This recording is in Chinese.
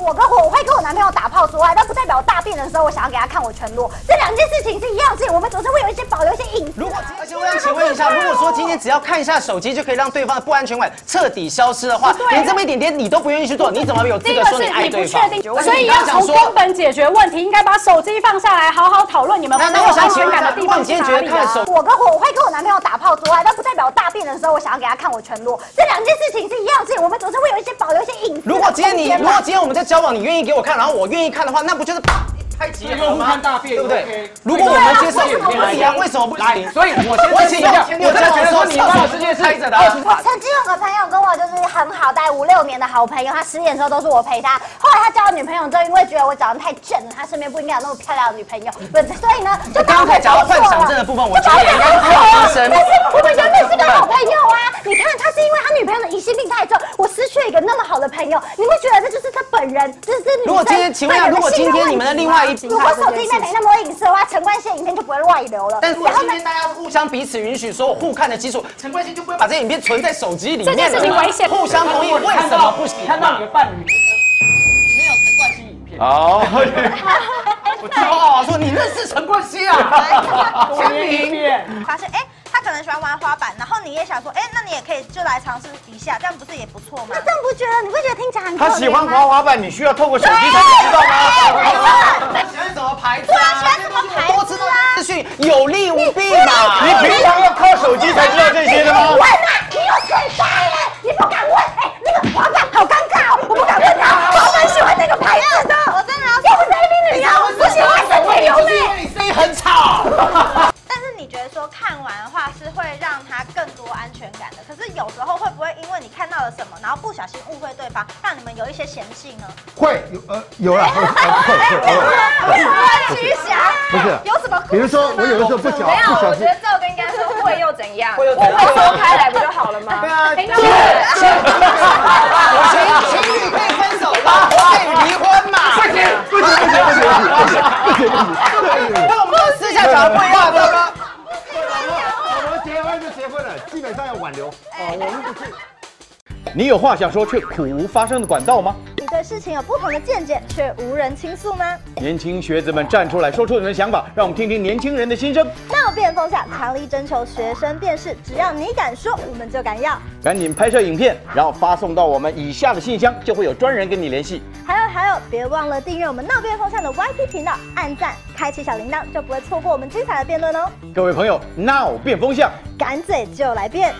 我跟我我会跟我男朋友打炮做爱，但不代表我大便的时候我想要给他看我全裸，这两件事情是一样的事情，我们总是会有一些保留一些隐私。如果而且我想请问一下，如果说今天只要看一下手机就可以让对方的不安全感彻底消失的话，连这么一点点你都不愿意去做，你怎么有资格说你不爱对方确？定，所以要从根本解决问题，应该把手机放下来，好好讨论你们没有那那我想安全感的地方如果你今天觉是哪里啊看手？我跟我我会跟我男朋友打炮做爱，但不代表我大便的时候我想要给他看我全裸，这两件事情是一样的事情，我们总是会有一些保留隐私如果今天你如果今天我们在交往，你愿意给我看，然后我愿意看的话，那不就是啪一拍即合吗？看大便对不对如果我们接受对啊不一样，为什么不来行？所以我先我请问一下有我真的觉得说你妈妈这件事开着的啊。我曾经有个朋友跟我就是很好，大概五六年的好朋友，他失恋的时候都是我陪他。后来他交了女朋友之后，因为觉得我长得太正了，他身边不应该有那么漂亮的女朋友，不是，所以呢，就刚才讲到幻想症的部分，我觉得也应该是好医生。但是我们原本是个好朋友啊！你看他是因为他太重，我失去了一个那么好的朋友，你会觉得这就是他本人，这是如果今天请问一下如果今天你们的另外一如果手机里面没那么多隐私的话，陈冠希的影片就不会外流了。但是如果今天大家互相彼此允许，所有互看的基础，陈冠希就不会把这影片存在手机里面。这件事情危险互相同意，为什么不行？看到你的伴侣没有陈冠希影片。哦，我骄傲啊，说你认识陈冠希啊？签名。发现哎、他可能喜欢玩滑板，然后你也想说，哎、那你也可以就来尝试一下，这样不是也不错吗？那这样不觉得你不觉得听起来很他喜欢滑滑板，你需要透过手机才能知道吗？喜欢什么牌子对啊啊？喜欢什么牌子啊多知道资讯有利无弊嘛。你平常要靠手机才知道这些的吗？问啊！你有嘴到了什么，然后不小心误会对方，让你们有一些嫌隙呢？会有呃有了，会会会偶尔。乱虚想，不是有什么故事吗？比如说我有的时候不小没有，不小心我觉得，这个应该说会又怎样？会又怎样我会说开来不就好了吗？对啊，情情侣可以分手吗？可以离婚嘛？不行不行不行不行不行不行不行！那我们都私下讲的不一样，对吗？我们结婚就结婚了，基本上要挽留。哦，我们不是。你有话想说却苦无发声的管道吗？你对事情有不同的见解，却无人倾诉吗？年轻学子们站出来，说出你们的想法，让我们听听年轻人的心声。闹变风向，强力征求学生辨识，只要你敢说，我们就敢要。赶紧拍摄影片，然后发送到我们以下的信箱，就会有专人跟你联系。还有还有，别忘了订阅我们闹变风向的 YT 频道，按赞，开启小铃铛，就不会错过我们精彩的辩论哦。各位朋友，闹变风向，敢嘴就来辩。